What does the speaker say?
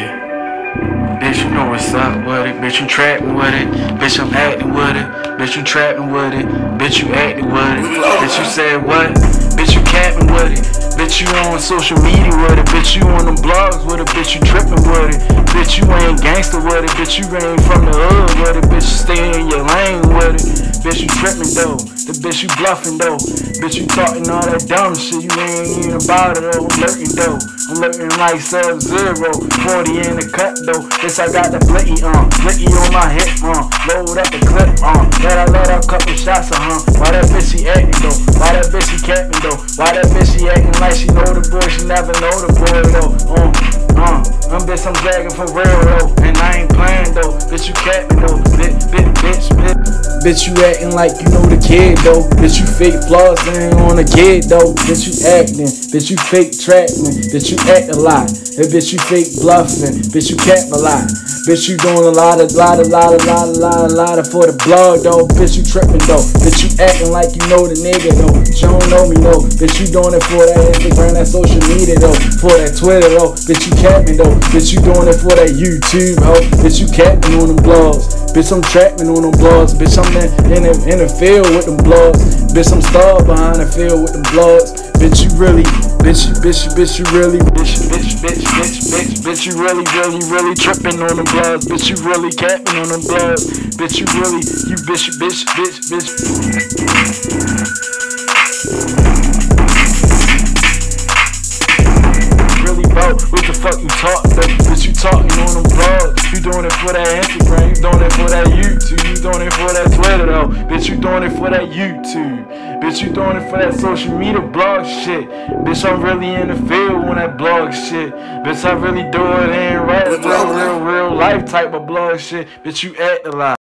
Bitch, you know what's up with it. Bitch, you trapping with it. Bitch, I'm acting with it. Bitch, you trapping with it. Bitch, you acting with it. Bitch, you said what? Bitch, you capping with it. Bitch, you on social media with it. Bitch, you on them blogs with it. Bitch, you tripping with it. Bitch, you ain't gangster with it. Bitch, you ain't from the hood with it. Bitch, you stay in your lane with it. Bitch, you tripping though. The bitch, you bluffing though. Bitch, you talking all that dumb shit. You ain't even about it though. Lurking though. Looking like sub zero. 40 in the cut though. This I got the blicky on. Uh. Blicky on my hip on. Uh. Load up the clip on. Uh. Let I let a couple shots on huh. Why that bitch she acting though? Why that bitch she capping though? Why that bitch she acting like she know the boy? She never know the boy though. Uh, uh. I'm bitch, I'm dragging for real though. And I ain't playing though. Bitch, you capping though. Bitch, bitch. Bitch, you acting like you know the kid though. Bitch, you fake flossing on a kid though. Bitch, you acting. Bitch, you fake trapping. Bitch, you act a lot. And bitch, you fake bluffing. Bitch, you cap a lot. Bitch, you doing a lot of, lot of, lot of, lot of, lot of, lot of for the blog though. Bitch, you tripping though. Bitch, you acting like you know the nigga though. But you don't know me though. Bitch, you doing it for that Instagram, that social media though. For that Twitter though. Bitch, you capping though. Bitch, you doing it for that YouTube though. Bitch, you capping on them blogs. Bitch, I'm trapping on them blogs. Bitch, I'm in, in, the, in the field with them blogs. Bitch, I'm starved behind the field with them blogs. Bitch, you really, bitch, you, bitch, bitch, you really, bitch, bitch, bitch, bitch, bitch, bitch, you really, really, really tripping on them blogs. Bitch, you really capping on them blogs. Bitch, you really, you bitch, bitch, bitch, bitch. Really, bro, what the fuck you talk, bitch, you talking on them blogs. You doing it for that Instagram, you doing it that YouTube. Bitch, you throwing it for that social media blog shit. Bitch, I'm really in the field on that blog shit. Bitch, I really do it in real, real, real, real life type of blog shit. Bitch, you act a lot.